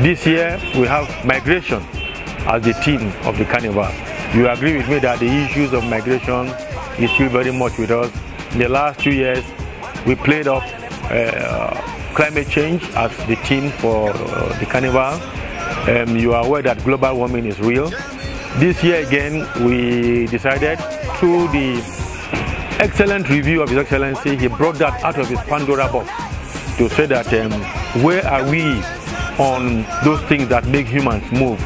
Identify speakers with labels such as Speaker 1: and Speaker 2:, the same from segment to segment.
Speaker 1: This year we have migration as the theme of the carnival. You agree with me that the issues of migration is still very much with us. In the last two years, we played up uh, climate change as the theme for uh, the carnival. Um, you are aware that global warming is real. This year again, we decided through the excellent review of His Excellency, he brought that out of his Pandora box to say that um, where are we on those things that make humans move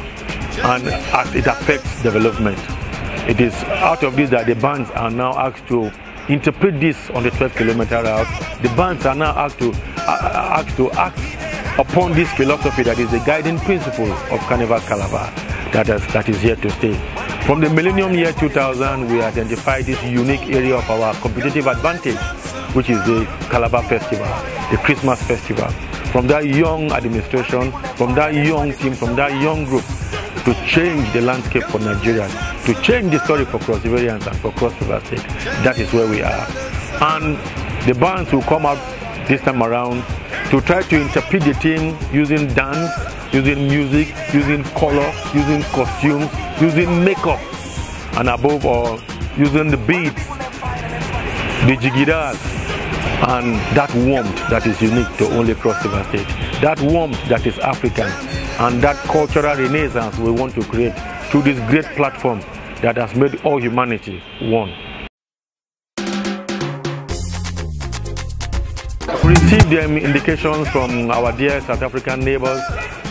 Speaker 1: and as it affects development. It is out of this that the bands are now asked to interpret this on the 12 kilometer route. The bands are now asked to, asked to act upon this philosophy that is the guiding principle of Carnival Calabar that is, that is here to stay. From the millennium year 2000, we identified this unique area of our competitive advantage, which is the Calabar Festival, the Christmas Festival. From that young administration, from that young team, from that young group, to change the landscape for Nigeria, to change the story for Cross Riverians and for Cross River State. That is where we are. And the bands will come out this time around to try to interpret the team using dance, using music, using color, using costumes, using makeup, and above all, using the beats, the jigidas, and that warmth that is unique to only Cross River State. That warmth that is African, and that cultural renaissance we want to create through this great platform that has made all humanity one. Received um, indications from our dear South African neighbors,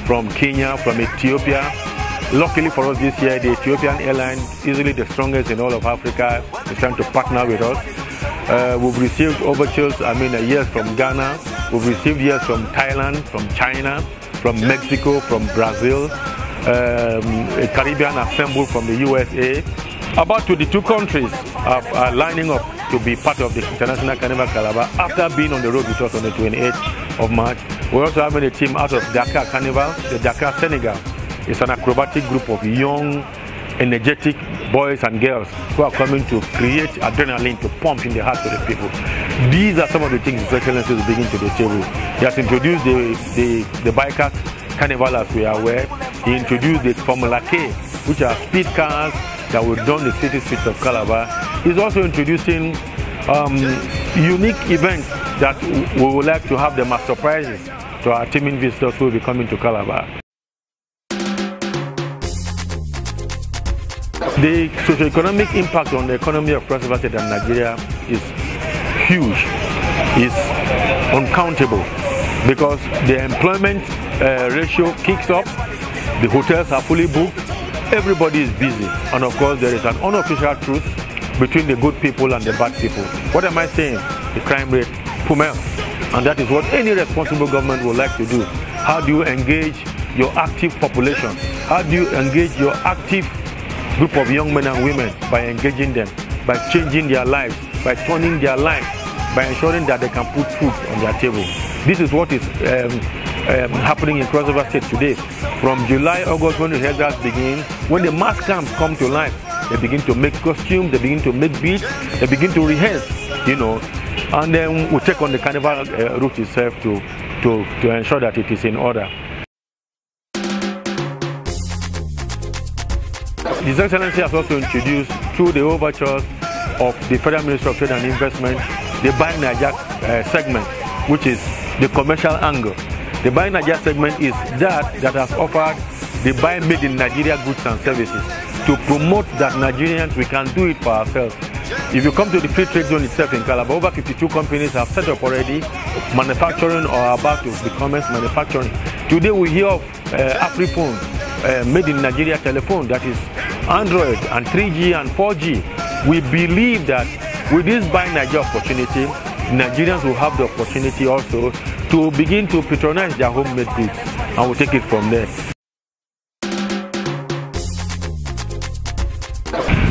Speaker 1: from Kenya, from Ethiopia. Luckily for us this year, the Ethiopian airline, easily the strongest in all of Africa, is trying to partner with us. Uh, we've received overtures, I mean, years from Ghana. We've received years from Thailand, from China, from Mexico, from Brazil, um, a Caribbean assembled from the USA. About 22 countries are, are lining up to be part of the International Carnival Calabar after being on the road with us on the 28th of March. We're also having a team out of Dakar Carnival, the Dakar Senegal. It's an acrobatic group of young, energetic boys and girls who are coming to create adrenaline to pump in the hearts of the people. These are some of the things His Excellency is bringing to the table. He has introduced the, the, the bikers carnival as we are aware. He introduced the Formula K, which are speed cars that will run the city streets of Calabar. He's also introducing um, unique events that we would like to have them as surprises to our teeming visitors who will be coming to Calabar. The socio-economic impact on the economy of Cross River State and Nigeria is huge, is uncountable because the employment uh, ratio kicks up, the hotels are fully booked, everybody is busy, and of course there is an unofficial truth between the good people and the bad people. What am I saying? The crime rate, Pumel. And that is what any responsible government would like to do. How do you engage your active population? How do you engage your active group of young men and women by engaging them, by changing their lives, by turning their lives, by ensuring that they can put food on their table. This is what is um, um, happening in Cross River State today. From July, August, when the rehearsals begin, when the mass camps come to life, they begin to make costumes, they begin to make beats, they begin to rehearse, you know, and then we take on the carnival uh, route itself to, to, to ensure that it is in order. His Excellency has also introduced through the overtures of the Federal Ministry of Trade and Investment the Buy Nigeria uh, segment, which is the commercial angle. The Buy Nigeria segment is that that has offered the Buy Made in Nigeria goods and services to promote that Nigerians, we can do it for ourselves. If you come to the free trade zone itself in Calabar, over 52 companies have set up already manufacturing or about to become manufacturing. Today we hear of uh, Afriphone, uh, made in Nigeria telephone that is Android and 3G and 4G. We believe that with this Buy Nigeria opportunity, Nigerians will have the opportunity also to begin to patronize their homemade goods and we'll take it from there.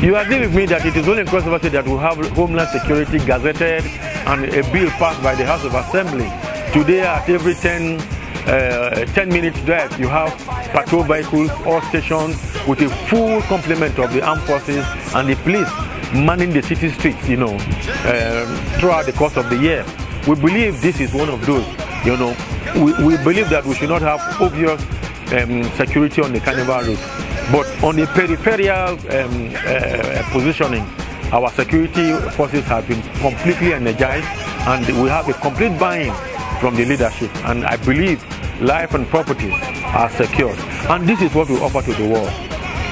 Speaker 1: You agree with me that it is only in Cross River State that we have Homeland Security gazetted and a bill passed by the House of Assembly. Today at every 10, uh, 10 minutes drive you have patrol vehicles all stations with a full complement of the armed forces and the police manning the city streets, you know, um, throughout the course of the year. We believe this is one of those, you know, we, we believe that we should not have obvious um, security on the carnival route. But on the peripheral um, uh, positioning, our security forces have been completely energized and we have a complete buy-in from the leadership. And I believe life and properties are secured. And this is what we offer to the world.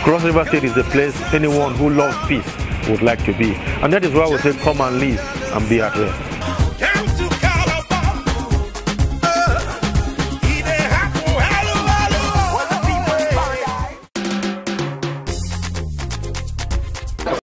Speaker 1: Cross River State is a place anyone who loves peace would like to be. And that is why we say come and live and be at rest.